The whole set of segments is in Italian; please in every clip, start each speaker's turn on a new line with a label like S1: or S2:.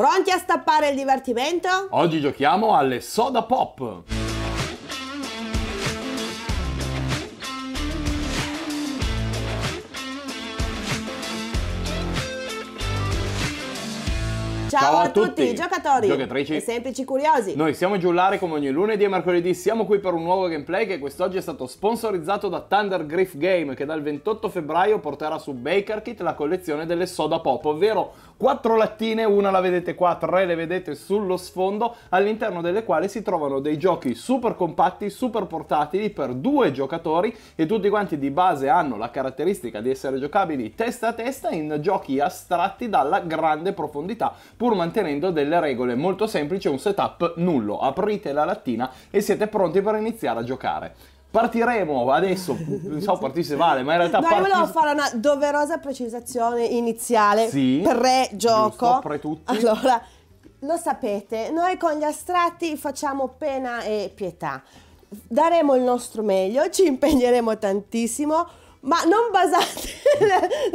S1: Pronti a stappare il divertimento?
S2: Oggi giochiamo alle soda pop.
S1: Ciao, a tutti, giocatori
S2: giocatrici
S1: e semplici curiosi.
S2: Noi siamo Giullari come ogni lunedì e mercoledì, siamo qui per un nuovo gameplay che quest'oggi è stato sponsorizzato da Thunder Griff Game che dal 28 febbraio porterà su Baker Kit la collezione delle soda pop, ovvero quattro lattine, una la vedete qua, tre le vedete sullo sfondo, all'interno delle quali si trovano dei giochi super compatti, super portatili per due giocatori e tutti quanti di base hanno la caratteristica di essere giocabili testa a testa in giochi astratti dalla grande profondità pur mantenendo delle regole molto semplici e un setup nullo. Aprite la lattina e siete pronti per iniziare a giocare. Partiremo adesso, non so partire se vale, ma in realtà
S1: No, io volevo fare una doverosa precisazione iniziale,
S2: Sì,
S1: pre-gioco.
S2: giusto, pre tutti.
S1: Allora, lo sapete, noi con gli astratti facciamo pena e pietà. Daremo il nostro meglio, ci impegneremo tantissimo, ma non basate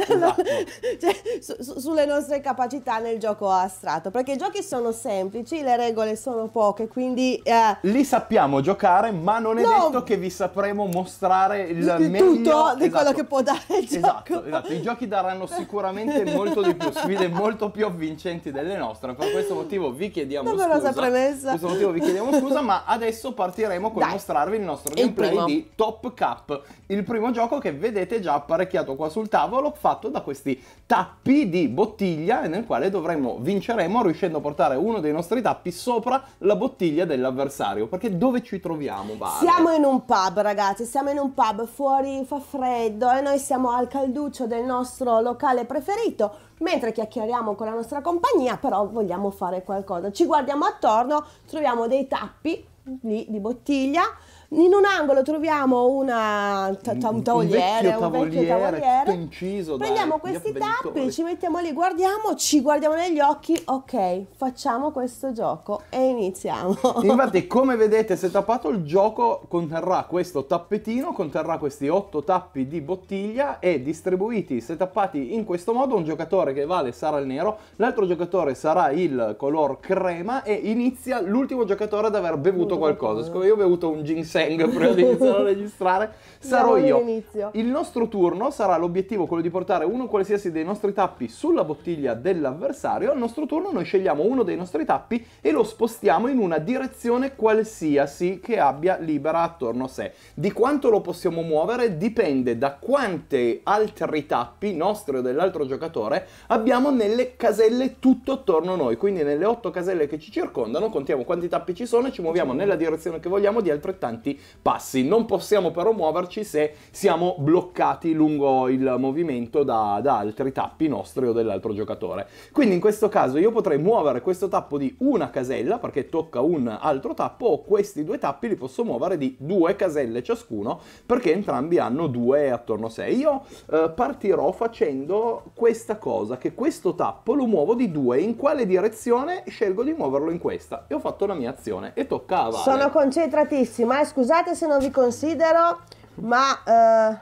S2: Esatto.
S1: cioè, su- su- sulle nostre capacità nel gioco astratto, perché i giochi sono semplici, le regole sono poche, quindi eh,
S2: Li sappiamo giocare, ma non è
S1: No.
S2: detto che vi sapremo mostrare il
S1: Di
S2: meglio
S1: tutto di quello
S2: Esatto.
S1: che può dare il
S2: Esatto,
S1: gioco.
S2: esatto, i giochi daranno sicuramente molto di più, sfide molto più avvincenti delle nostre. Per questo motivo vi chiediamo
S1: Doverosa
S2: scusa.
S1: premessa.
S2: Per questo motivo vi chiediamo scusa, ma adesso partiremo con
S1: Dai.
S2: mostrarvi il nostro
S1: Il
S2: gameplay
S1: primo.
S2: di Top Cup, il primo gioco che vedete già apparecchiato qua sul tavolo, fatto da questi tappi di bottiglia nel quale dovremo vinceremo riuscendo a portare uno dei nostri tappi sopra la bottiglia dell'avversario. Perché dove ci troviamo, Vale?
S1: Siamo in un pub, ragazzi, siamo in un pub, fuori fa freddo e noi siamo al calduccio del nostro locale preferito. Mentre chiacchieriamo con la nostra compagnia, però vogliamo fare qualcosa. Ci guardiamo attorno, troviamo dei tappi lì di bottiglia. In un angolo troviamo una, un tavoliere,
S2: vecchio
S1: un vecchio
S2: tavoliere,
S1: tavoliere.
S2: tutto inciso dai-
S1: Prendiamo
S2: gli
S1: questi tappi, ci mettiamo lì, guardiamo, ci guardiamo negli occhi. Ok, facciamo questo gioco e iniziamo.
S2: Infatti, come vedete, se tappato il gioco conterrà questo tappetino, conterrà questi otto tappi di bottiglia e distribuiti, se tappati in questo modo, un giocatore che vale sarà il nero, l'altro giocatore sarà il color crema e inizia l'ultimo giocatore ad aver bevuto qualcosa. Siccome io ho bevuto un ginseng prima di iniziare a registrare, sarò io. Il nostro turno sarà l'obiettivo quello di portare uno qualsiasi dei nostri tappi sulla bottiglia dell'avversario. Al nostro turno noi scegliamo uno dei nostri tappi e lo spostiamo in una direzione qualsiasi che abbia libera attorno a sé. Di quanto lo possiamo muovere dipende da quante altri tappi, nostri o dell'altro giocatore, abbiamo nelle caselle tutto attorno a noi. Quindi nelle otto caselle che ci circondano contiamo quanti tappi ci sono e ci muoviamo nella direzione che vogliamo di altrettanti passi. Non possiamo però muoverci se siamo bloccati lungo il movimento da, da altri tappi nostri o dell'altro giocatore. Quindi in questo caso io potrei muovere questo tappo di una casella perché tocca un altro tappo o questi due tappi li posso muovere di due caselle ciascuno perché entrambi hanno due attorno a sé. Io eh, partirò facendo questa cosa che questo tappo lo muovo di due. In quale direzione scelgo di muoverlo in questa? E ho fatto la mia azione e tocca a Vale.
S1: Sono concentratissima, eh, scusate se non vi considero, ma eh,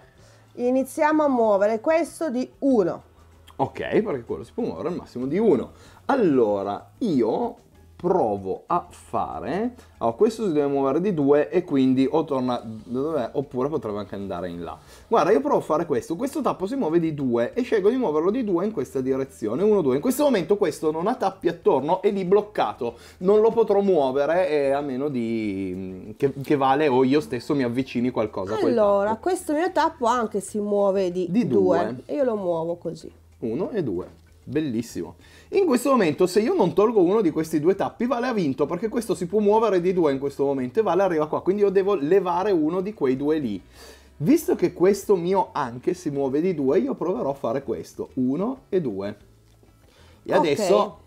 S1: iniziamo a muovere questo di 1.
S2: Ok, perché quello si può muovere al massimo di uno. Allora, io provo a fare... Allora, questo si deve muovere di due e quindi o torna da dov'è oppure potrebbe anche andare in là. Guarda, io provo a fare questo. Questo tappo si muove di due e scelgo di muoverlo di due in questa direzione. Uno, due. In questo momento questo non ha tappi attorno, è lì bloccato. Non lo potrò muovere eh, a meno di... Che, che vale o io stesso mi avvicini qualcosa
S1: Allora, questo mio tappo anche si muove di,
S2: Di
S1: 2
S2: due.
S1: e io lo muovo così.
S2: Uno e due. Bellissimo. In questo momento, se io non tolgo uno di questi due tappi, Vale ha vinto, perché questo si può muovere di due in questo momento e Vale arriva qua, quindi io devo levare uno di quei due lì. Visto che questo mio anche si muove di due, io proverò a fare questo. Uno e due. E
S1: Ok.
S2: adesso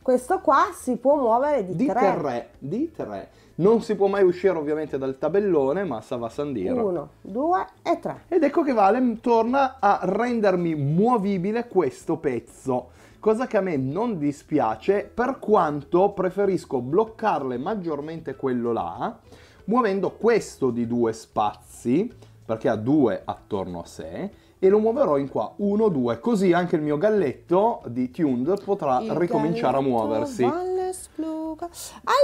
S1: Questo qua si può muovere di
S2: di
S1: 3.
S2: tre. Di tre. Non si può mai uscire ovviamente dal tabellone, ma sa va Sandiro.
S1: 1, 2 e 3.
S2: Ed ecco che Vale torna a rendermi muovibile questo pezzo. Cosa che a me non dispiace, per quanto preferisco bloccarle maggiormente quello là, muovendo questo di due spazi, perché ha due attorno a sé, e lo muoverò in qua 1 2 così anche il mio galletto di tuned potrà
S1: Il
S2: ricominciare a muoversi.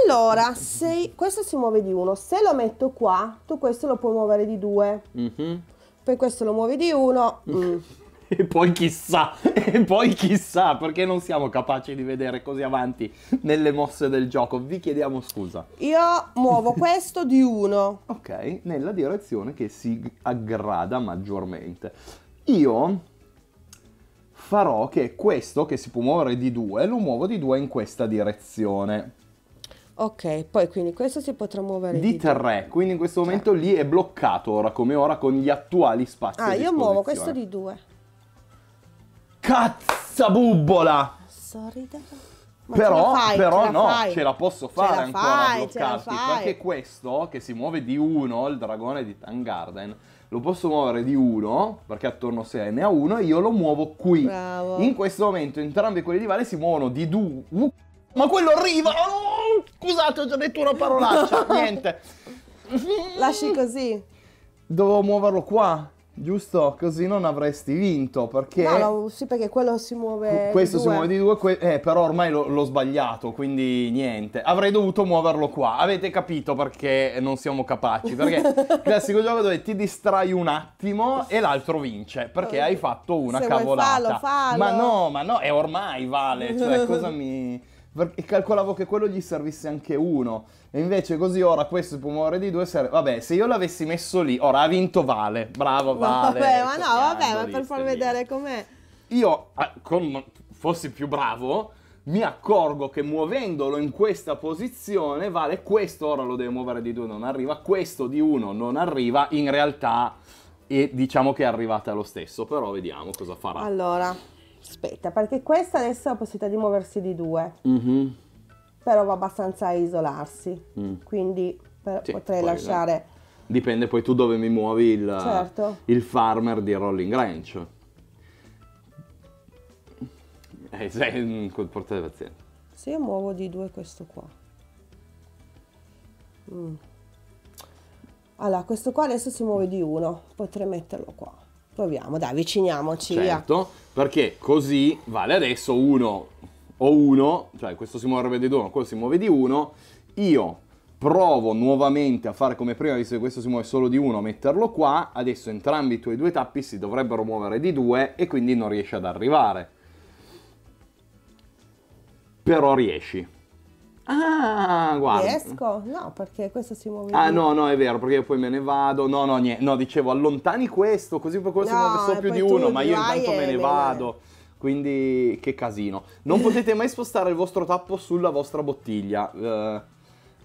S1: Allora, se questo si muove di uno, se lo metto qua, tu questo lo puoi muovere di due.
S2: Mhm.
S1: Poi questo lo muovi di uno. mm.
S2: e poi chissà e poi chissà perché non siamo capaci di vedere così avanti nelle mosse del gioco. Vi chiediamo scusa.
S1: Io muovo questo di uno.
S2: ok nella direzione che si aggrada maggiormente. Io farò che questo che si può muovere di due lo muovo di due in questa direzione.
S1: Ok, poi quindi questo si potrà muovere
S2: di
S1: di
S2: 3 quindi in questo momento lì è bloccato ora come ora con gli attuali spazi
S1: Ah, io muovo questo di due.
S2: Cazzabubbola!
S1: Sorrida. Ma
S2: però,
S1: ce fai,
S2: però
S1: ce
S2: no,
S1: fai.
S2: ce la posso fare
S1: la
S2: ancora
S1: fai,
S2: a bloccarti. Perché questo che si muove di uno, il dragone di Tangarden, lo posso muovere di uno, perché attorno a sé ne ha uno, e io lo muovo qui.
S1: Bravo.
S2: In questo momento entrambi quelli di Vale si muovono di due. Ma quello arriva! Oh, scusate, ho già detto una parolaccia. Niente.
S1: Lasci così.
S2: Dovevo muoverlo qua, giusto? Così non avresti vinto, perché...
S1: No, no, sì, perché quello si muove.
S2: Questo si muove di due, eh, però ormai l'ho, sbagliato, quindi niente. Avrei dovuto muoverlo qua. Avete capito perché non siamo capaci? Perché classico gioco dove ti distrai un attimo e l'altro vince, perché hai fatto una
S1: Se vuoi
S2: cavolata.
S1: fallo, fallo.
S2: Ma no, ma no, è ormai vale, cioè cosa mi... Perché calcolavo che quello gli servisse anche uno. E invece così ora questo può muovere di due. Serve... Vabbè, se io l'avessi messo lì, ora ha vinto Vale. Bravo Vale.
S1: Vabbè, ma no, vabbè, ma per far vedere com'è.
S2: io, con, fossi più bravo, mi accorgo che muovendolo in questa posizione, vale questo ora lo deve muovere di due, non arriva, questo di uno non arriva, in realtà e diciamo che è arrivata lo stesso, però vediamo cosa farà.
S1: Allora, aspetta, perché questa adesso ha la possibilità di muoversi di due,
S2: Mhm.
S1: però va abbastanza a isolarsi.
S2: Mm.
S1: Quindi per-
S2: Sì,
S1: potrei
S2: poi,
S1: lasciare.
S2: Dipende poi tu dove mi muovi il,
S1: Certo.
S2: il farmer di Rolling Ranch. Eh, sei col portare pazienza.
S1: Se io muovo di due questo qua. Mm. Allora, questo qua adesso si muove di uno, potrei metterlo qua. Proviamo, dai, avviciniamoci. via.
S2: Certo, perché così vale adesso uno o uno, cioè questo si muoverebbe di due, quello si muove di uno, io provo nuovamente a fare come prima, visto che questo si muove solo di uno, a metterlo qua, adesso entrambi i tuoi due tappi si dovrebbero muovere di due e quindi non riesci ad arrivare. Però riesci. Ah, guarda.
S1: Riesco? No, perché questo si muove
S2: Ah no, no, è vero, perché io poi me ne vado. No, no, niente. No, dicevo, allontani questo, così poi quello si
S1: No,
S2: muove solo più di uno, ma io intanto me ne vado. Quindi che casino. Non potete mai spostare il vostro tappo sulla vostra bottiglia. Eh,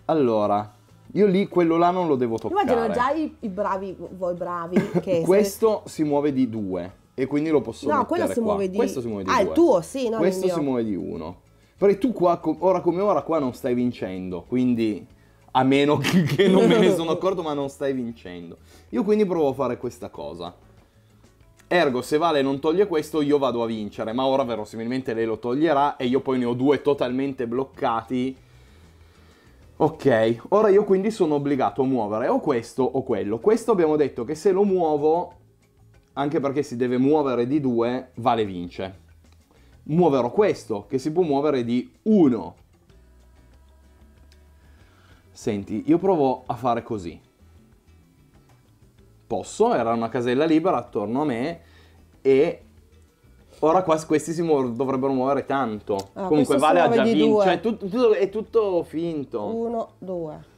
S2: allora, io lì quello là non lo devo toccare.
S1: Immagino già i, i bravi, voi bravi, che
S2: Questo si muove di due e quindi lo posso
S1: No,
S2: mettere
S1: quello si
S2: qua.
S1: muove di-
S2: Questo si muove di
S1: Ah,
S2: due.
S1: il tuo, sì, il
S2: Questo si muove di uno. Perché tu qua, ora come ora, qua non stai vincendo, quindi a meno che non me ne sono accorto, ma non stai vincendo. Io quindi provo a fare questa cosa. Ergo, se Vale non toglie questo, io vado a vincere, ma ora verosimilmente lei lo toglierà e io poi ne ho due totalmente bloccati. Ok, ora io quindi sono obbligato a muovere o questo o quello. Questo abbiamo detto che se lo muovo, anche perché si deve muovere di due, Vale vince. Muoverò questo, che si può muovere di uno. Senti, io provo a fare così. Posso, era una casella libera attorno a me e ora qua questi si muov- dovrebbero muovere tanto.
S1: Ah,
S2: Comunque Vale ha
S1: muove
S2: già vinto, cioè tutto- è tutto finto.
S1: Uno, due.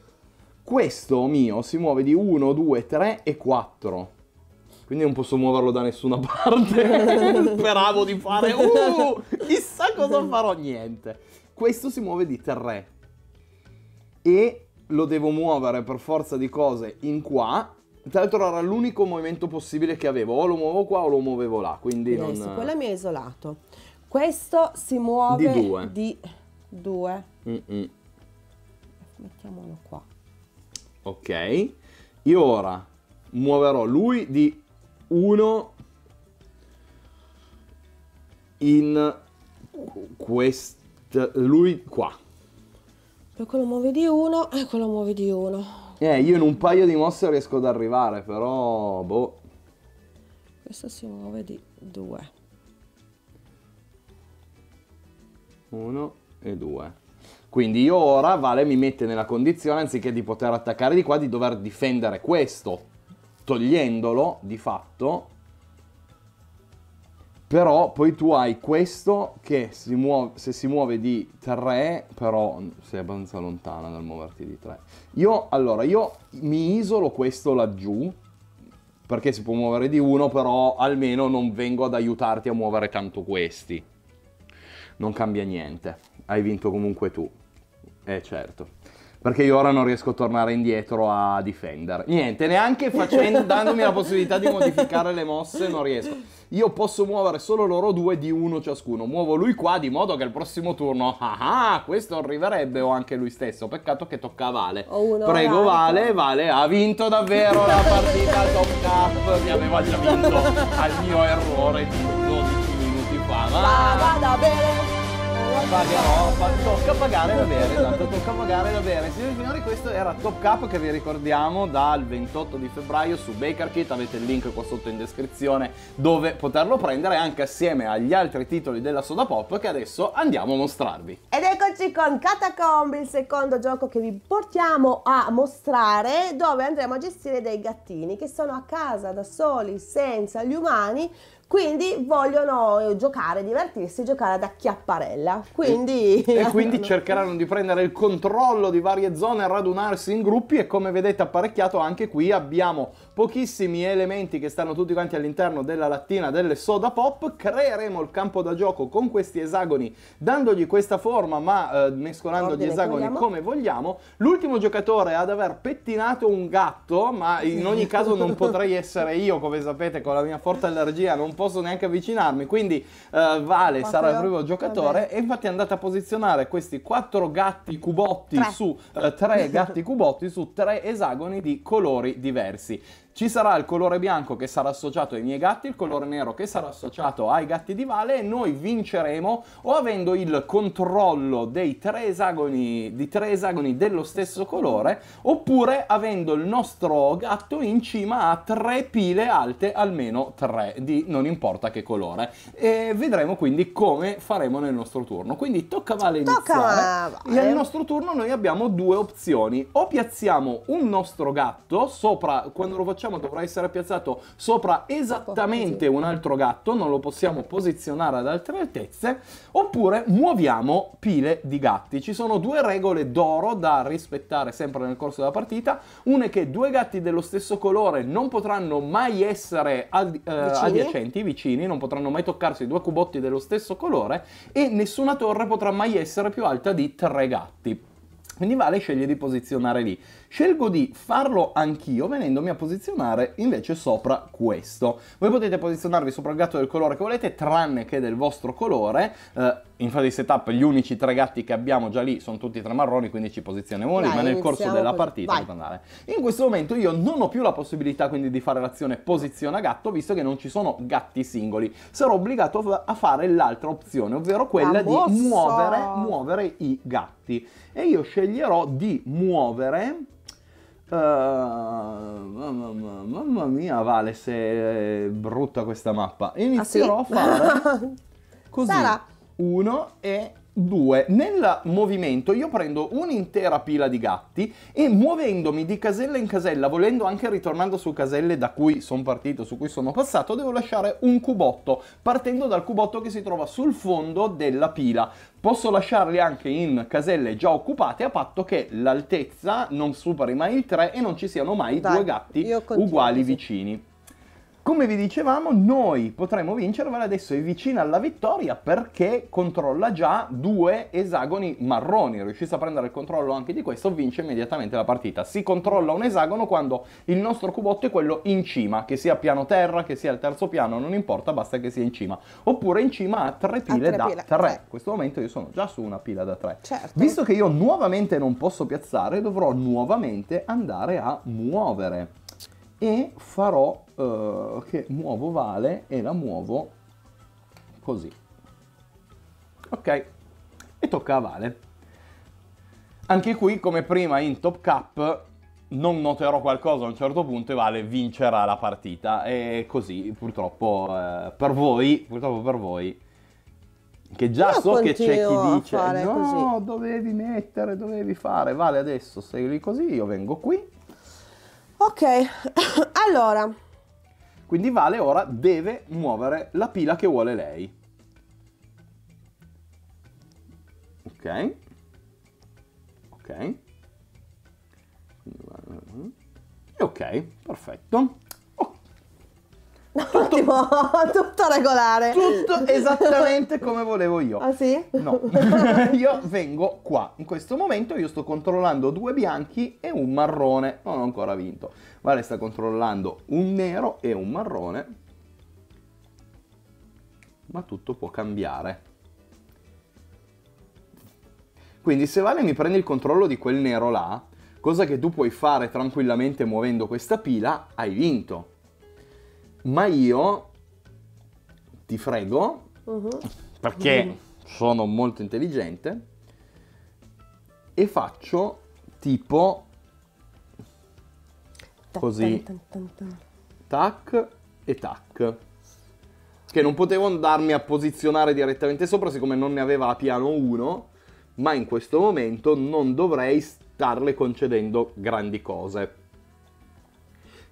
S2: Questo mio si muove di 1, 2, 3 e 4. Quindi non posso muoverlo da nessuna parte. Speravo di fare. Uh, chissà cosa farò. Niente. Questo si muove di 3. E lo devo muovere per forza di cose in qua. Tra l'altro era l'unico movimento possibile che avevo. O lo muovo qua o lo muovevo là. Quindi non.
S1: Adesso, quello mi ha isolato. Questo si muove
S2: Di due.
S1: di due.
S2: Mm-mm.
S1: Mettiamolo qua.
S2: Ok. Io ora muoverò lui di 1 in questo lui qua.
S1: Poi quello muove di uno e quello muove di uno.
S2: Eh, io in un paio di mosse riesco ad arrivare, però boh.
S1: questo si muove di 2.
S2: 1 e 2. Quindi io ora Vale mi mette nella condizione, anziché di poter attaccare di qua, di dover difendere questo, togliendolo di fatto. Però poi tu hai questo che si muove, se si muove di 3, però sei abbastanza lontana dal muoverti di 3. Io, allora, io mi isolo questo laggiù, perché si può muovere di 1, però almeno non vengo ad aiutarti a muovere tanto questi. Non cambia niente, hai vinto comunque tu. Eh certo. Perché io ora non riesco a tornare indietro a difendere. Niente, neanche facendo, dandomi la possibilità di modificare le mosse non riesco. Io posso muovere solo loro due di uno ciascuno. Muovo lui qua di modo che il prossimo turno, ah ah, questo arriverebbe o anche lui stesso. Peccato che tocca a Vale. Prego. Vale, Vale ha vinto davvero la partita Top Cup. Mi aveva già vinto al mio errore di 12 minuti fa. Ma
S1: Va, vada bene.
S2: Pagherò, pa- tocca pagare da bere, esatto, tocca pagare da bere. Signori e signori, questo era Top Cup che vi ricordiamo dal 28 di febbraio su Baker Kit, avete il link qua sotto in descrizione dove poterlo prendere anche assieme agli altri titoli della Soda Pop che adesso andiamo a mostrarvi.
S1: Ed eccoci con Catacomb, il secondo gioco che vi portiamo a mostrare, dove andremo a gestire dei gattini che sono a casa da soli, senza gli umani, quindi vogliono eh, giocare, divertirsi, giocare ad acchiapparella. Quindi...
S2: E quindi cercheranno di prendere il controllo di varie zone, radunarsi in gruppi e come vedete apparecchiato anche qui abbiamo pochissimi elementi che stanno tutti quanti all'interno della lattina delle soda pop. Creeremo il campo da gioco con questi esagoni, dandogli questa forma ma eh, mescolando
S1: Ordine
S2: gli esagoni
S1: vogliamo.
S2: come vogliamo. L'ultimo giocatore ad aver pettinato un gatto, ma in ogni caso non potrei essere io, come sapete, con la mia forte allergia non posso neanche avvicinarmi, quindi eh, Vale
S1: Ma
S2: sarà il primo giocatore e infatti andate a posizionare questi quattro gatti cubotti
S1: Tre.
S2: su eh, tre gatti cubotti su tre esagoni di colori diversi. Ci sarà il colore bianco che sarà associato ai miei gatti, il colore nero che sarà associato ai gatti di Vale e noi vinceremo o avendo il controllo dei tre esagoni, di tre esagoni dello stesso colore oppure avendo il nostro gatto in cima a tre pile alte, almeno tre di non importa che colore. E vedremo quindi come faremo nel nostro turno. Quindi tocca a Vale
S1: Tocca
S2: iniziare.
S1: Vale.
S2: Al nostro turno noi abbiamo due opzioni. O piazziamo un nostro gatto sopra, quando lo facciamo dovrà essere piazzato sopra esattamente un altro gatto, non lo possiamo posizionare ad altre altezze, oppure muoviamo pile di gatti. Ci sono due regole d'oro da rispettare sempre nel corso della partita. Una è che due gatti dello stesso colore non potranno mai essere ad- eh, adiacenti, vicini, non potranno mai toccarsi due cubotti dello stesso colore e nessuna torre potrà mai essere più alta di tre gatti. Quindi Vale sceglie di posizionare lì. Scelgo di farlo anch'io venendomi a posizionare invece sopra questo. Voi potete posizionarvi sopra il gatto del colore che volete, tranne che del vostro colore. Eh, in fase di setup gli unici tre gatti che abbiamo già lì sono tutti tre marroni, quindi ci posizioniamo lì, ma nel corso della
S1: così.
S2: partita andare. In questo momento io non ho più la possibilità quindi di fare l'azione posiziona gatto, visto che non ci sono gatti singoli. Sarò obbligato a fare l'altra opzione, ovvero quella
S1: La
S2: di muovere, muovere i gatti. E io sceglierò di muovere. Mamma, mamma- mamma mia, Vale, se è brutta questa mappa. Inizierò
S1: Ah, sì?
S2: a fare così.
S1: Sarà.
S2: Uno e due. Nel movimento io prendo un'intera pila di gatti e muovendomi di casella in casella, volendo anche ritornando su caselle da cui sono partito, su cui sono passato, devo lasciare un cubotto, partendo dal cubotto che si trova sul fondo della pila. Posso lasciarli anche in caselle già occupate a patto che l'altezza non superi mai il 3 e non ci siano mai
S1: Dai,
S2: due gatti uguali
S1: così.
S2: vicini. Come vi dicevamo, noi potremo vincere, Vale adesso è vicina alla vittoria perché controlla già due esagoni marroni. Riuscisse a prendere il controllo anche di questo, vince immediatamente la partita. Si controlla un esagono quando il nostro cubotto è quello in cima, che sia piano terra, che sia al terzo piano, non importa, basta che sia in cima. Oppure in cima a tre pile
S1: tre
S2: da
S1: pile,
S2: tre. In questo momento io sono già su una pila da tre.
S1: Certo.
S2: Visto che io nuovamente non posso piazzare, dovrò nuovamente andare a muovere. E farò eh, che muovo Vale e la muovo così. Ok. E tocca a Vale. Anche qui, come prima in Top Cup, non noterò qualcosa a un certo punto e Vale vincerà la partita. E così, purtroppo, eh, per voi, purtroppo per voi, che già
S1: Io
S2: so che c'è chi dice no,
S1: così."
S2: dovevi mettere, dovevi fare. Vale, adesso sei lì così, io vengo qui.
S1: Ok, allora,
S2: Quindi Vale ora deve muovere la pila che vuole lei. Ok. Ok. E ok, perfetto. Oh,
S1: ottimo, tutto regolare.
S2: tutto esattamente come volevo io.
S1: Ah sì?
S2: No, io vengo qua. In questo momento io sto controllando due bianchi e un marrone. Non ho ancora vinto. Vale sta controllando un nero e un marrone. Ma tutto può cambiare. Quindi se Vale mi prende il controllo di quel nero là, cosa che tu puoi fare tranquillamente muovendo questa pila, hai vinto. Ma io ti frego
S1: Mhm.
S2: perché sono molto intelligente e faccio tipo Così. Tac e tac. Che non potevo andarmi a posizionare direttamente sopra siccome non ne aveva a piano 1, ma in questo momento non dovrei starle concedendo grandi cose.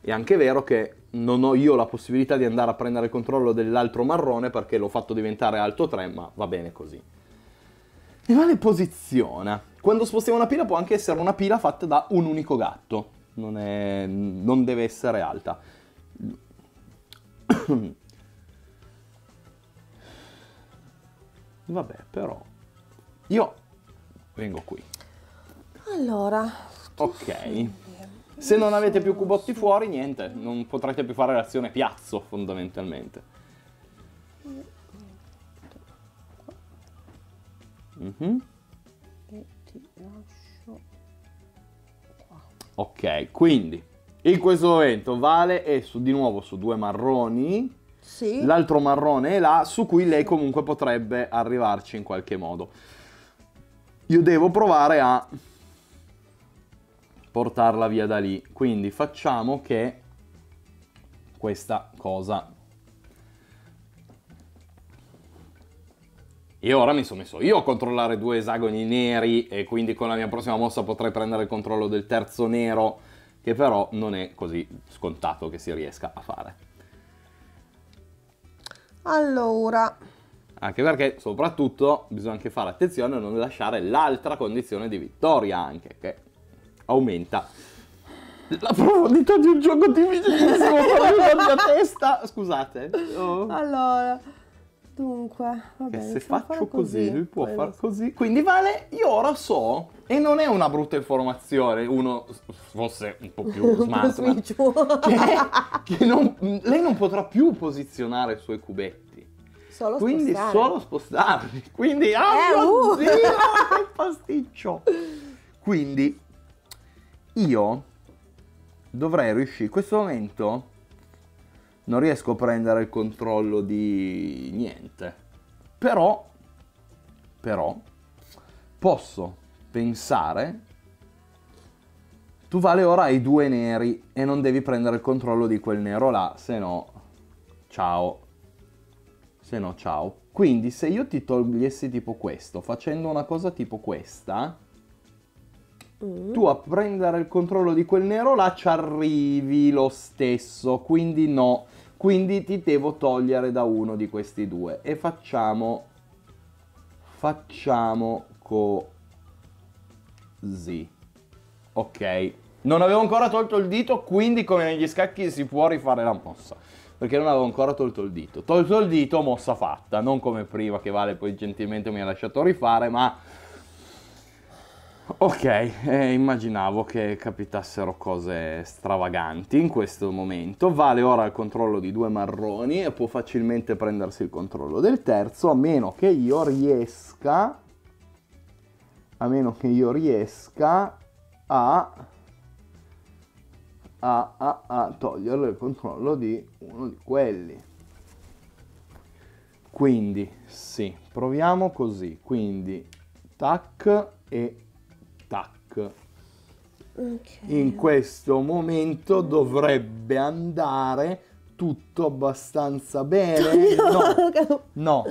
S2: È anche vero che non ho io la possibilità di andare a prendere il controllo dell'altro marrone perché l'ho fatto diventare alto 3, ma va bene così. E vale posiziona. Quando spostiamo una pila può anche essere una pila fatta da un unico gatto. Non, è- non deve essere alta. Vabbè, però io vengo qui.
S1: Allora,
S2: Ok. Se non avete più cubotti fuori, niente, non potrete più fare l'azione piazzo fondamentalmente.
S1: Ti lascio qua.
S2: Ok, quindi in questo momento Vale è su, di nuovo su due marroni.
S1: Sì.
S2: L'altro marrone è là, su cui lei comunque potrebbe arrivarci in qualche modo. Io devo provare a portarla via da lì. Quindi facciamo che questa cosa. E ora mi sono messo io a controllare due esagoni neri e quindi con la mia prossima mossa potrei prendere il controllo del terzo nero, che però non è così scontato che si riesca a fare.
S1: Allora,
S2: Anche perché soprattutto bisogna anche fare attenzione a non lasciare l'altra condizione di vittoria anche, che aumenta la profondità di un gioco difficilissimo per la mia testa. Scusate. Oh.
S1: allora, dunque, va
S2: Che
S1: bene,
S2: se faccio così, lui può far così. Quindi vale, io ora so, e non è una brutta informazione, uno fosse un po' più smart, ma- che, che non- lei non potrà più posizionare i suoi cubetti.
S1: Solo
S2: Quindi
S1: spostare.
S2: solo spostarli. Quindi, ah
S1: Eh,
S2: mio
S1: uh.
S2: Dio, che pasticcio. Quindi, io dovrei riuscire, in questo momento non riesco a prendere il controllo di niente. Però, però, posso pensare, tu vale ora hai due neri e non devi prendere il controllo di quel nero là, se no, ciao se no ciao. Quindi se io ti togliessi tipo questo, facendo una cosa tipo questa,
S1: Mm.
S2: tu a prendere il controllo di quel nero là ci arrivi lo stesso, quindi no. Quindi ti devo togliere da uno di questi due. E facciamo... Facciamo così. Ok. Non avevo ancora tolto il dito, quindi come negli scacchi si può rifare la mossa. Perché non avevo ancora tolto il dito. Tolto il dito, mossa fatta. Non come prima che Vale poi gentilmente mi ha lasciato rifare, ma... Ok, eh, immaginavo che capitassero cose stravaganti in questo momento. Vale ora il controllo di due marroni e può facilmente prendersi il controllo del terzo, a meno che io riesca... A meno che io riesca a... A, a, a toglierle il controllo di uno di quelli. Quindi, sì, proviamo così. Quindi, tac e tac.
S1: Ok.
S2: In questo momento dovrebbe andare tutto abbastanza bene. No, no,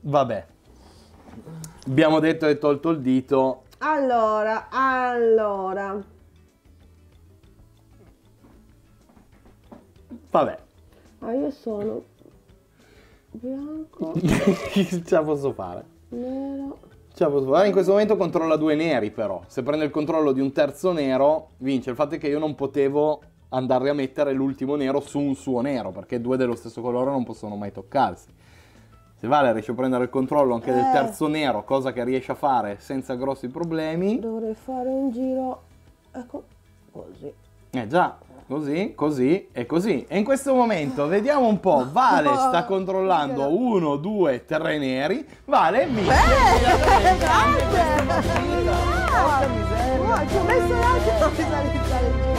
S2: vabbè. Abbiamo detto e tolto il dito.
S1: Allora, allora.
S2: Vabbè.
S1: Ah, io sono bianco,
S2: Ce la posso fare.
S1: nero.
S2: La posso fare. In questo momento controlla due neri però. Se prende il controllo di un terzo nero, vince. Il fatto è che io non potevo andare a mettere l'ultimo nero su un suo nero, perché due dello stesso colore non possono mai toccarsi. Se Vale riesce a prendere il controllo anche del
S1: Eh.
S2: terzo nero, cosa che riesce a fare senza grossi problemi,
S1: Dovrei fare un giro. Ecco, così.
S2: eh già, così, così e così. E in questo momento vediamo un po', Vale sta controllando uno, due, tre neri, Vale. Porca miseria.
S1: Oh, ci ho messo visualizzare il giro.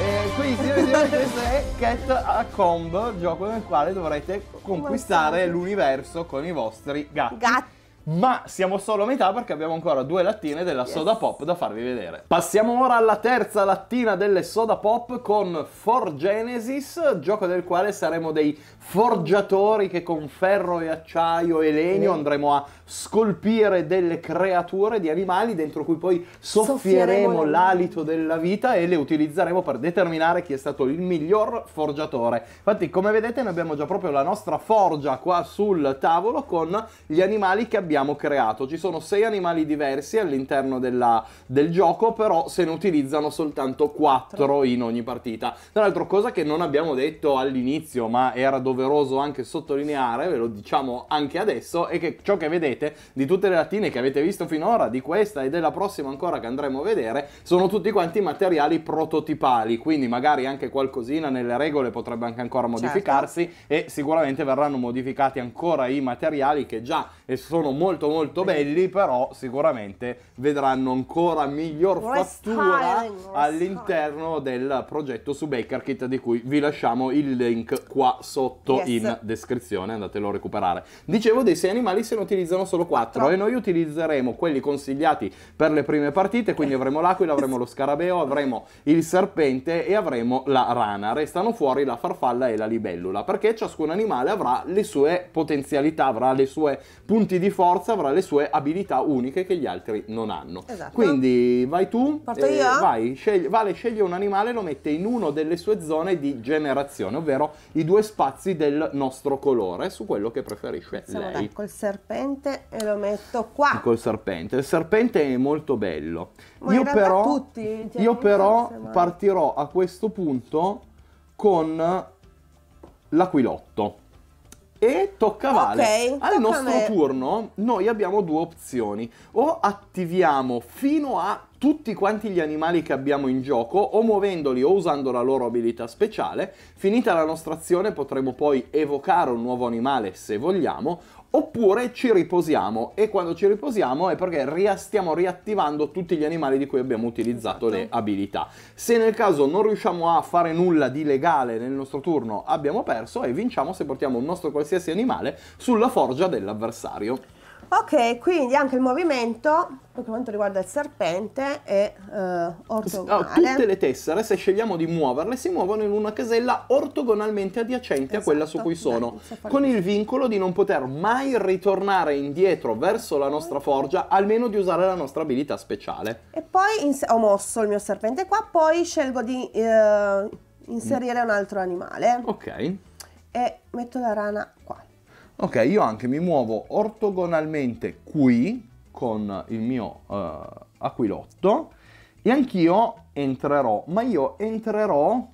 S2: Eh, quindi e questo è Cat a Comb, gioco nel quale dovrete conquistare l'universo con i vostri gatti.
S1: Gatti.
S2: Ma siamo solo a metà perché abbiamo ancora due lattine della soda pop da farvi vedere. Passiamo ora alla terza lattina delle soda pop con For Genesis, gioco del quale saremo dei forgiatori che con ferro e acciaio e legno andremo a scolpire delle creature di animali dentro cui poi soffieremo
S1: Soffieremo la-
S2: l'alito della vita e le utilizzeremo per determinare chi è stato il miglior forgiatore. Infatti, come vedete, noi abbiamo già proprio la nostra forgia qua sul tavolo con gli animali che abbiamo creato. Ci sono sei animali diversi all'interno della- del gioco, però se ne utilizzano soltanto quattro in ogni partita. Tra l'altro, cosa che non abbiamo detto all'inizio, ma era doveroso anche sottolineare, ve lo diciamo anche adesso, è che ciò che vedete di tutte le lattine che avete visto finora, di questa e della prossima ancora che andremo a vedere, sono tutti quanti materiali prototipali, quindi magari anche qualcosina nelle regole potrebbe anche ancora modificarsi e sicuramente verranno modificati ancora i materiali che già e sono molto molto belli, però sicuramente vedranno ancora miglior fattura all'interno del progetto su BakerKit di cui vi lasciamo il link qua sotto
S1: Yes.
S2: in descrizione, andatelo a recuperare. Dicevo dei sei animali se ne utilizzano solo quattro
S1: Quattro.
S2: e noi utilizzeremo quelli consigliati per le prime partite, quindi avremo l'aquila, avremo lo scarabeo, avremo il serpente e avremo la rana. Restano fuori la farfalla e la libellula, perché ciascun animale avrà le sue potenzialità, avrà le sue punti di forza, avrà le sue abilità uniche che gli altri non hanno.
S1: Esatto.
S2: Quindi vai tu,
S1: io?
S2: vai, scegli- Vale sceglie un animale e lo mette in uno delle sue zone di generazione, ovvero i due spazi del nostro colore, su quello che preferisce
S1: Iniziamo
S2: lei.
S1: col serpente e lo metto qua.
S2: Col serpente. Il serpente è molto bello.
S1: Ma
S2: io però,
S1: tutti, cioè,
S2: io però partirò a questo punto con l'aquilotto. E tocca a Vale.
S1: Ok,
S2: Al
S1: tocca
S2: nostro turno noi abbiamo due opzioni. O attiviamo fino a tutti quanti gli animali che abbiamo in gioco, o muovendoli o usando la loro abilità speciale. Finita la nostra azione potremo poi evocare un nuovo animale se vogliamo, oppure ci riposiamo. E quando ci riposiamo è perché ria- stiamo riattivando tutti gli animali di cui abbiamo utilizzato
S1: Esatto.
S2: le abilità. Se nel caso non riusciamo a fare nulla di legale nel nostro turno, abbiamo perso e vinciamo se portiamo un nostro qualsiasi animale sulla forgia dell'avversario.
S1: Ok, quindi anche il movimento, per quanto riguarda il serpente, è eh, ortogonale.
S2: tutte le tessere, se scegliamo di muoverle, si muovono in una casella ortogonalmente adiacente a quella su
S1: Esatto.
S2: cui sono,
S1: fare
S2: con il vincolo di non poter mai ritornare indietro verso la nostra forgia, almeno di usare la nostra abilità speciale.
S1: E poi ho mosso il mio serpente qua, poi scelgo di eh, inserire un altro animale
S2: Ok.
S1: e metto la rana qua.
S2: Ok, io anche mi muovo ortogonalmente qui con il mio eh, aquilotto e anch'io entrerò, ma io entrerò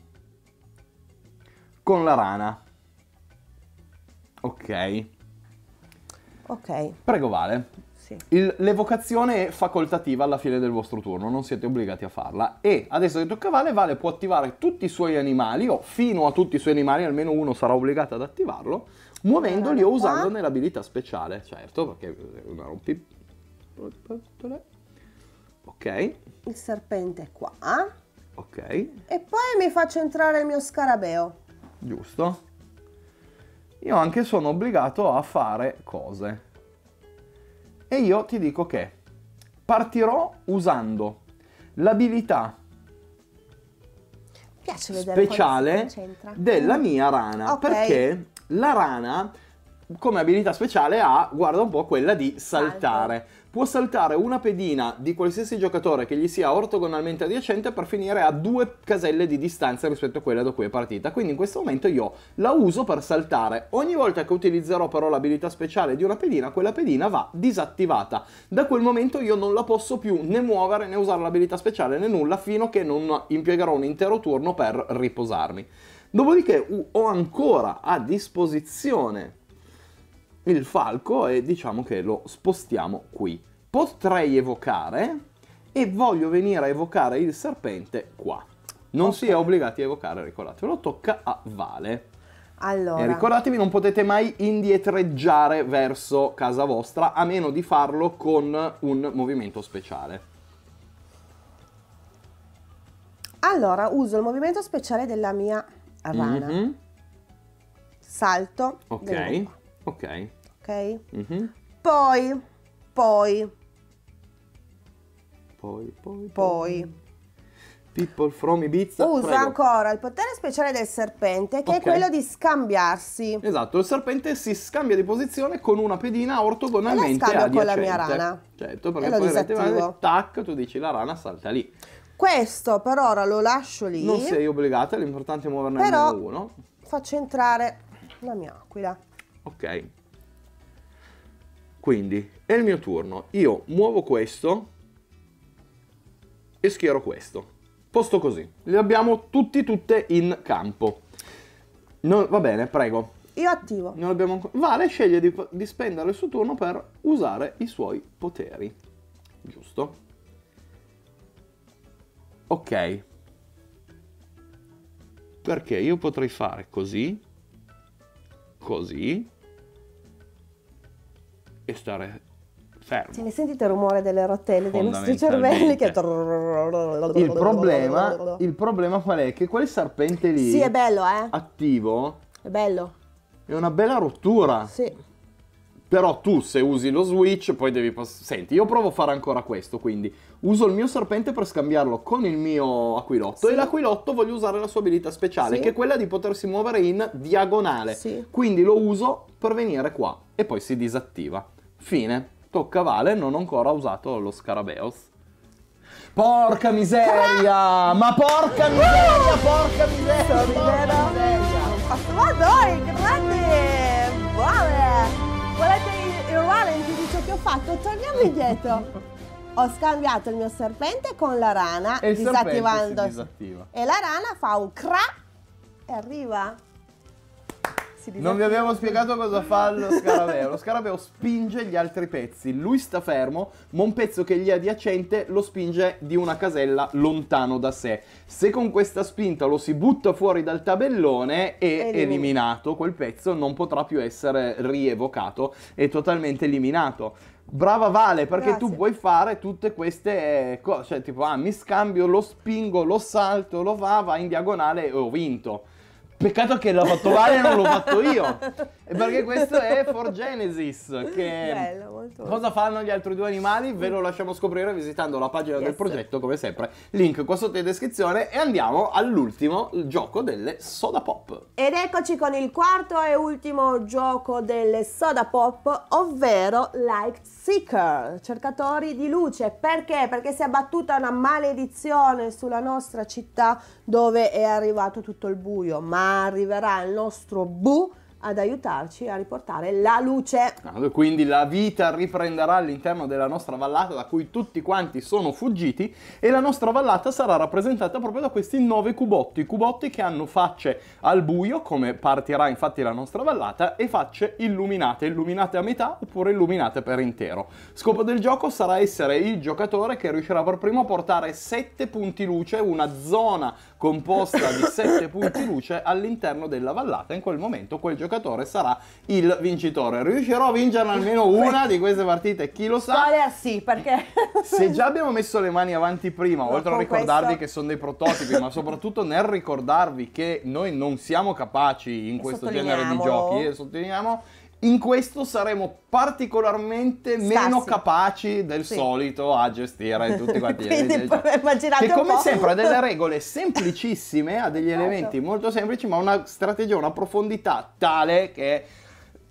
S2: con la rana. Ok,
S1: Ok,
S2: prego Vale.
S1: sì.
S2: L'evocazione è facoltativa alla fine del vostro turno, non siete obbligati a farla. E adesso che tocca a Vale, Vale può attivare tutti i suoi animali, o fino a tutti i suoi animali, almeno uno sarà obbligato ad attivarlo, muovendoli o usandone l'abilità speciale, certo, perché una rompi... Ok,
S1: Il serpente è qua.
S2: ok,
S1: E poi mi faccio entrare il mio scarabeo.
S2: giusto. Io anche sono obbligato a fare cose. E io ti dico che partirò usando l'abilità speciale della mia rana.
S1: Ok.
S2: Perché la rana, come abilità speciale, ha, guarda un po', quella di saltare. Può saltare una pedina di qualsiasi giocatore che gli sia ortogonalmente adiacente per finire a due caselle di distanza rispetto a quella da cui è partita. Quindi in questo momento io la uso per saltare. Ogni volta che utilizzerò però l'abilità speciale di una pedina, quella pedina va disattivata. Da quel momento io non la posso più né muovere né usare l'abilità speciale né nulla fino a che non impiegherò un intero turno per riposarmi. Dopodiché ho ancora a disposizione il falco e diciamo che lo spostiamo qui. Potrei evocare e voglio venire a evocare il serpente qua. Non si è obbligati a evocare, ricordatevelo, tocca a Vale.
S1: Allora,
S2: E ricordatevi, non potete mai indietreggiare verso casa vostra a meno di farlo con un movimento speciale.
S1: allora, uso il movimento speciale della mia rana.
S2: Mhm.
S1: Salto.
S2: Ok, ok.
S1: Ok?
S2: Mhm.
S1: Poi, poi,
S2: Poi, poi,
S1: poi.
S2: People from Ibiza.
S1: Uso
S2: prego.
S1: ancora il potere speciale del serpente, che
S2: Ok.
S1: è quello di scambiarsi.
S2: Esatto, il serpente si scambia di posizione con una pedina ortogonalmente
S1: E la scambio con la
S2: adiacente.
S1: mia rana.
S2: Certo, perché
S1: E
S2: poi
S1: disattivo.
S2: tac, tu dici la rana salta lì.
S1: Questo per ora lo lascio lì.
S2: Non sei obbligata, l'importante è muoverne
S1: Però-
S2: almeno uno.
S1: Faccio entrare la mia aquila.
S2: Ok. Quindi, è il mio turno. Io muovo questo e schiero questo. Posto così. Li abbiamo tutti tutte in campo. No- va bene, prego.
S1: Io attivo.
S2: Non abbiamo ancora... Vale sceglie di, di spendere il suo turno per usare i suoi poteri. Giusto? Ok. Perché io potrei fare così, così e stare fermo.
S1: Se ne sentite il rumore delle rotelle dei nostri cervelli che...
S2: Il problema, il problema qual è? Che quel serpente lì
S1: Sì, è bello, eh?
S2: attivo
S1: È bello.
S2: è una bella rottura.
S1: Sì.
S2: Però tu se usi lo switch poi devi... pass- Senti, io provo a fare ancora questo, quindi uso il mio serpente per scambiarlo con il mio aquilotto
S1: Sì.
S2: e l'aquilotto voglio usare la sua abilità speciale,
S1: Sì.
S2: che è quella di potersi muovere in diagonale.
S1: Sì.
S2: Quindi lo uso per venire qua e poi si disattiva. Fine. Tocca a Vale, non ho ancora usato lo scarabeos. Porca miseria! Ma porca miseria, porca miseria! porca miseria!
S1: Ma dai, grande! Ho fatto? Torniamo indietro. Ho scambiato il mio serpente con la rana,
S2: E
S1: disattivando.
S2: disattiva.
S1: E la rana fa un cra e arriva. Si
S2: Non vi
S1: disattiva.
S2: abbiamo spiegato cosa fa lo scarabeo. Lo scarabeo spinge gli altri pezzi. Lui sta fermo, ma un pezzo che gli è adiacente lo spinge di una casella lontano da sé. Se con questa spinta lo si butta fuori dal tabellone, è
S1: Elimina-
S2: eliminato. Quel pezzo non potrà più essere rievocato, è totalmente eliminato. Brava Vale, perché
S1: Grazie.
S2: tu puoi fare tutte queste cose, cioè tipo, ah, mi scambio, lo spingo, lo salto, lo va, va in diagonale e ho vinto. Peccato che l'ha fatto Vale e non l'ho fatto io. Perché questo è For Genesis. Che
S1: Bello, molto
S2: cosa fanno gli altri due animali? Ve lo lasciamo scoprire visitando la pagina del
S1: Yes.
S2: progetto, come sempre. Link qua sotto in descrizione. E andiamo all'ultimo gioco delle soda pop.
S1: Ed eccoci con il quarto e ultimo gioco delle soda pop, ovvero Light Seeker, cercatori di luce. Perché? Perché si è abbattuta una maledizione sulla nostra città dove è arrivato tutto il buio, ma arriverà il nostro Bu ad aiutarci a riportare la luce.
S2: Quindi la vita riprenderà all'interno della nostra vallata da cui tutti quanti sono fuggiti e la nostra vallata sarà rappresentata proprio da questi nove cubotti, cubotti che hanno facce al buio, come partirà infatti la nostra vallata, e facce illuminate, illuminate a metà oppure illuminate per intero. Scopo del gioco sarà essere il giocatore che riuscirà per primo a portare sette punti luce, una zona composta di sette punti luce all'interno della vallata. In quel momento quel giocatore sarà il vincitore. Riuscirò a vincere almeno una di queste partite, chi lo sa.
S1: Spoiler sì, perché...
S2: Se già abbiamo messo le mani avanti prima,
S1: No,
S2: oltre a ricordarvi
S1: questo-
S2: che sono dei prototipi, ma soprattutto nel ricordarvi che noi non siamo capaci in questo genere di giochi, e sottolineiamo, in questo saremo particolarmente
S1: Scarsi.
S2: meno capaci del
S1: Sì.
S2: solito a gestire tutti quanti gli
S1: Quindi immaginate
S2: Che come sempre ha delle regole semplicissime, ha degli
S1: Esatto.
S2: elementi molto semplici, ma una strategia, una profondità tale che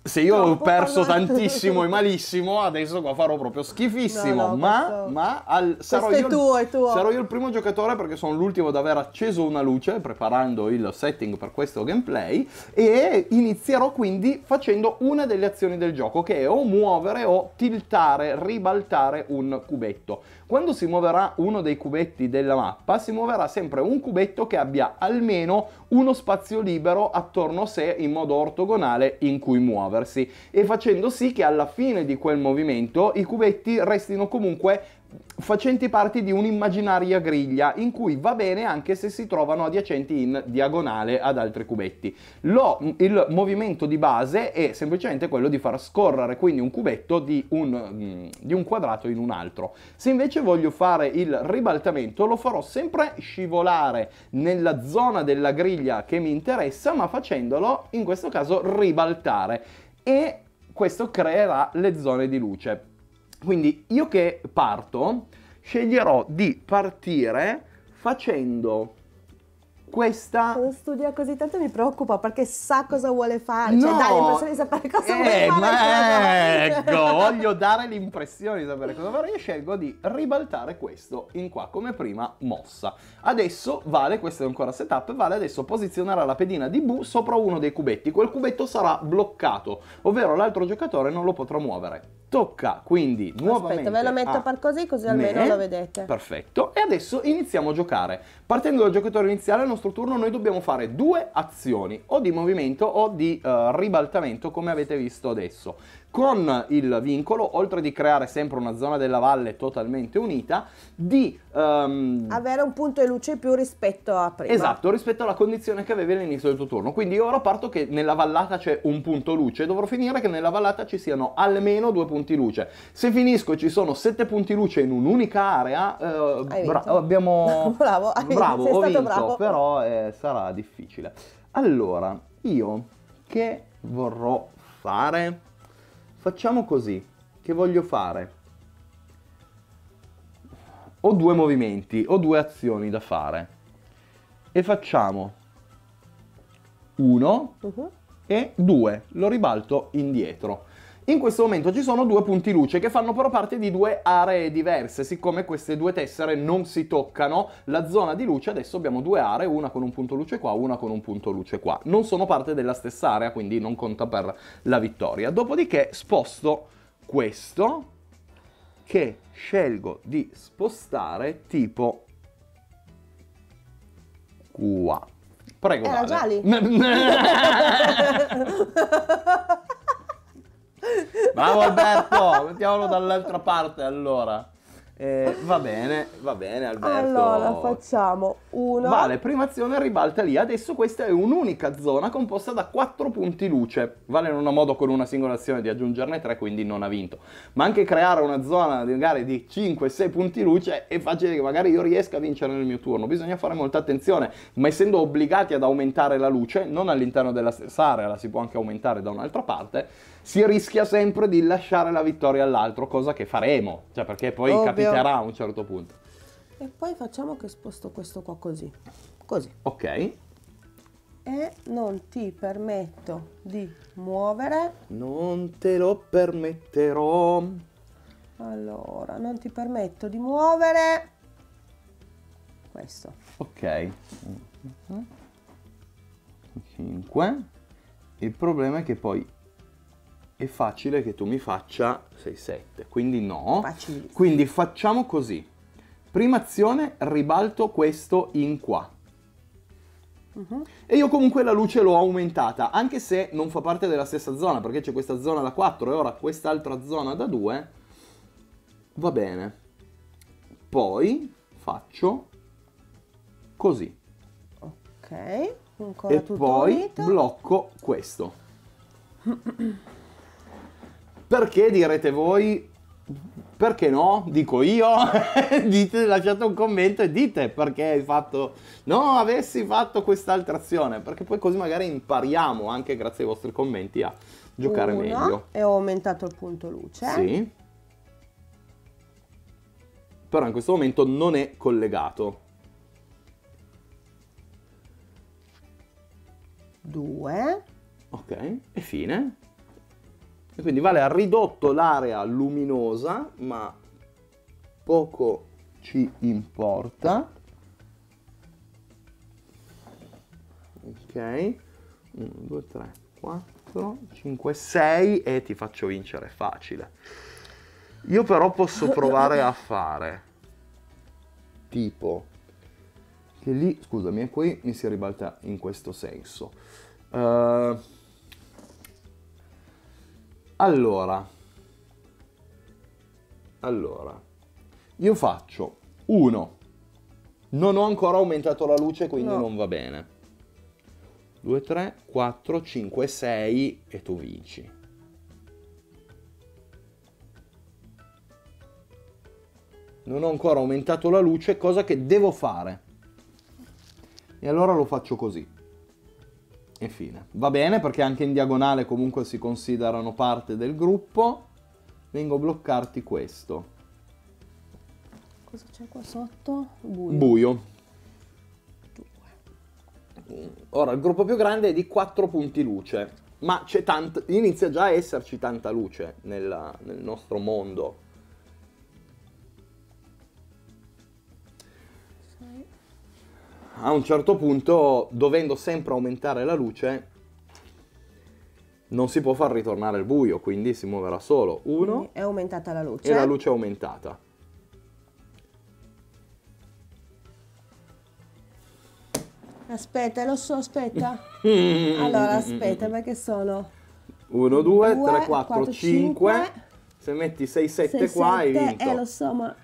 S2: se io ho perso
S1: parlato.
S2: tantissimo e malissimo, adesso qua farò proprio schifissimo.
S1: No, no,
S2: ma
S1: questo-
S2: ma al- sarò,
S1: è
S2: io,
S1: tuo, tuo.
S2: sarò io il primo giocatore perché sono l'ultimo ad aver acceso una luce preparando il setting per questo gameplay e inizierò quindi facendo una delle azioni del gioco che è o muovere o tiltare, ribaltare un cubetto. Quando si muoverà uno dei cubetti della mappa, si muoverà sempre un cubetto che abbia almeno uno spazio libero attorno a sé in modo ortogonale in cui muoversi e facendo sì che alla fine di quel movimento i cubetti restino comunque facenti parte di un'immaginaria griglia in cui va bene anche se si trovano adiacenti in diagonale ad altri cubetti. Lo- il movimento di base è semplicemente quello di far scorrere quindi un cubetto di un, di un quadrato in un altro. Se invece voglio fare il ribaltamento lo farò sempre scivolare nella zona della griglia che mi interessa ma facendolo in questo caso ribaltare e questo creerà le zone di luce. Quindi io che parto sceglierò di partire facendo questa
S1: Quando studia così tanto mi preoccupa perché sa cosa vuole fare, cioè
S2: No.
S1: dà l'impressione di sapere cosa vuole
S2: Eh,
S1: fare.
S2: ma
S1: ecco.
S2: ecco, voglio dare l'impressione di sapere cosa fare. Io scelgo di ribaltare questo in qua come prima mossa. Adesso vale, questo è ancora setup, vale adesso posizionare la pedina di Bu sopra uno dei cubetti. Quel cubetto sarà bloccato, ovvero l'altro giocatore non lo potrà muovere. Tocca quindi nuovamente
S1: Aspetta, ve lo metto
S2: a
S1: per così così almeno
S2: me.
S1: lo vedete.
S2: Perfetto. E adesso iniziamo a giocare. Partendo dal giocatore iniziale, al nostro turno noi dobbiamo fare due azioni, o di movimento o di eh, ribaltamento, come avete visto adesso. Con il vincolo, oltre di creare sempre una zona della valle totalmente unita, di... ehm,
S1: Avere un punto di luce in più rispetto a prima.
S2: Esatto, rispetto alla condizione che avevi all'inizio del tuo turno. Quindi io ora parto che nella vallata c'è un punto luce, dovrò finire che nella vallata ci siano almeno due punti luce. Se finisco e ci sono sette punti luce in un'unica area, eh, bra- abbiamo...
S1: Bravo, hai
S2: bravo,
S1: sei
S2: ho vinto,
S1: bravo.
S2: però eh, sarà difficile. Allora, io che vorrò fare? Facciamo così, che voglio fare? Ho due movimenti, ho due azioni da fare. E facciamo uno
S1: Mhm.
S2: e due. Lo ribalto indietro. In questo momento ci sono due punti luce che fanno però parte di due aree diverse. Siccome queste due tessere non si toccano, la zona di luce adesso abbiamo due aree, una con un punto luce qua, una con un punto luce qua. Non sono parte della stessa area, quindi non conta per la vittoria. Dopodiché sposto questo che scelgo di spostare tipo qua. Prego.
S1: Era
S2: Vale.
S1: già lì.
S2: Bravo Alberto, mettiamolo dall'altra parte allora. Eh, va bene, va bene Alberto.
S1: Allora facciamo uno.
S2: Vale, prima azione ribalta lì. Adesso questa è un'unica zona composta da quattro punti luce. Vale non ha modo con una singola azione di aggiungerne tre, quindi non ha vinto. Ma anche creare una zona magari di 5-6 punti luce è facile che magari io riesca a vincere nel mio turno. Bisogna fare molta attenzione, ma essendo obbligati ad aumentare la luce, non all'interno della stessa area, la si può anche aumentare da un'altra parte, si rischia sempre di lasciare la vittoria all'altro, cosa che faremo. Cioè perché poi
S1: Ovvio.
S2: capiterà a un certo punto.
S1: E poi facciamo che sposto questo qua così. Così.
S2: Ok.
S1: E non ti permetto di muovere.
S2: Non te lo permetterò.
S1: Allora, non ti permetto di muovere. Questo.
S2: Ok. 5. Il problema è che poi è facile che tu mi faccia 6, 7. Quindi no.
S1: Facilissimo.
S2: Quindi facciamo così. Prima azione, ribalto questo in qua.
S1: Mhm.
S2: E io comunque la luce l'ho aumentata, anche se non fa parte della stessa zona, perché c'è questa zona da 4 e ora quest'altra zona da 2. Va bene. Poi faccio così.
S1: Ok. Ancora
S2: E
S1: tutto
S2: poi
S1: unito.
S2: blocco questo. Perché direte voi? Perché no? Dico io. dite, lasciate un commento e dite perché hai fatto. No, avessi fatto quest'altra azione. Perché poi così magari impariamo anche grazie ai vostri commenti a giocare
S1: Uno,
S2: meglio.
S1: E ho aumentato il punto luce.
S2: Sì. Però in questo momento non è collegato.
S1: Due.
S2: Ok, e fine. E quindi Vale ha ridotto l'area luminosa, ma poco ci importa. Ok, 1, 2, 3, 4, 5, 6 e ti faccio vincere facile. Io però posso provare a fare tipo che lì, scusami, e qui mi si ribalta in questo senso. Eh, allora, allora, io faccio 1. Non ho ancora aumentato la luce, quindi
S1: No.
S2: non va bene. 2, 3, 4, 5, 6 e tu vinci. Non ho ancora aumentato la luce, cosa che devo fare. E allora lo faccio così. E fine. Va bene perché anche in diagonale comunque si considerano parte del gruppo. Vengo a bloccarti questo.
S1: Cosa c'è qua sotto? Buio.
S2: Buio. Ora il gruppo più grande è di 4 punti luce. Ma c'è tant- inizia già a esserci tanta luce nella- nel nostro mondo. A un certo punto, dovendo sempre aumentare la luce, non si può far ritornare il buio, quindi si muoverà solo uno
S1: Quindi È aumentata la luce.
S2: e la luce è aumentata.
S1: Aspetta, lo so, aspetta. Allora,
S2: Mm,
S1: aspetta, perché sono
S2: 1, 2,
S1: Due,
S2: 3, 4,
S1: quattro,
S2: 5.
S1: cinque.
S2: Se metti 6, 7
S1: sei,
S2: qua hai
S1: sette,
S2: vinto.
S1: Eh, lo so, ma...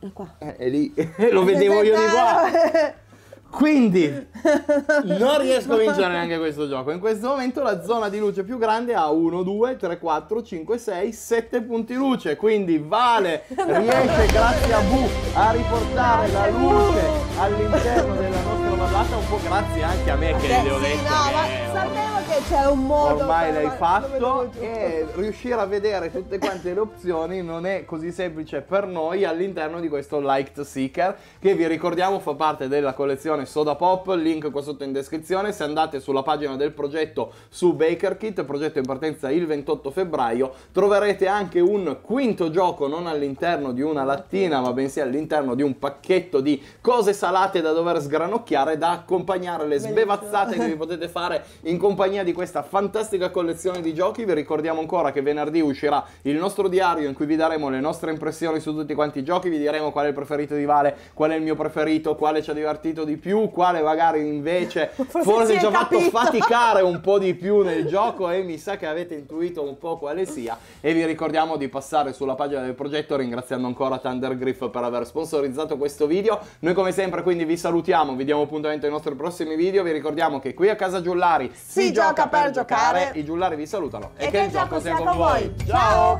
S1: È qua.
S2: Eh, è lì, lo vedevo io di qua. Quindi non riesco a vincere neanche questo gioco. In questo momento la zona di luce più grande ha 1, 2, 3, 4, 5, 6, 7 punti luce. Quindi Vale riesce grazie a Bu a riportare la luce all'interno della nostra vallata. Un po' grazie anche a me che le ho detto.
S1: no,
S2: che-
S1: che c'era un modo
S2: Ormai l'hai fatto e riuscire a vedere tutte quante le opzioni non è così semplice per noi all'interno di questo Light Seeker che vi ricordiamo fa parte della collezione Soda Pop, link qua sotto in descrizione. Se andate sulla pagina del progetto su BakerKit, progetto in partenza il 28 febbraio, troverete anche un quinto gioco non all'interno di una lattina ma bensì all'interno di un pacchetto di cose salate da dover sgranocchiare da accompagnare le sbevazzate che vi potete fare in compagnia di questa fantastica collezione di giochi. Vi ricordiamo ancora che venerdì uscirà il nostro diario in cui vi daremo le nostre impressioni su tutti quanti i giochi, vi diremo qual è il preferito di Vale, qual è il mio preferito, quale ci ha divertito di più, quale magari invece
S1: Forse
S2: forse
S1: si
S2: ci ha fatto faticare un po' di più nel gioco e mi sa che avete intuito un po' quale sia e vi ricordiamo di passare sulla pagina del progetto ringraziando ancora Thunder Griff per aver sponsorizzato questo video. Noi come sempre quindi vi salutiamo, vi diamo appuntamento ai nostri prossimi video, vi ricordiamo che qui a casa Giullari
S1: Si gioca per giocare.
S2: i Giullari vi salutano
S1: E che il gioco sia con voi. Ciao.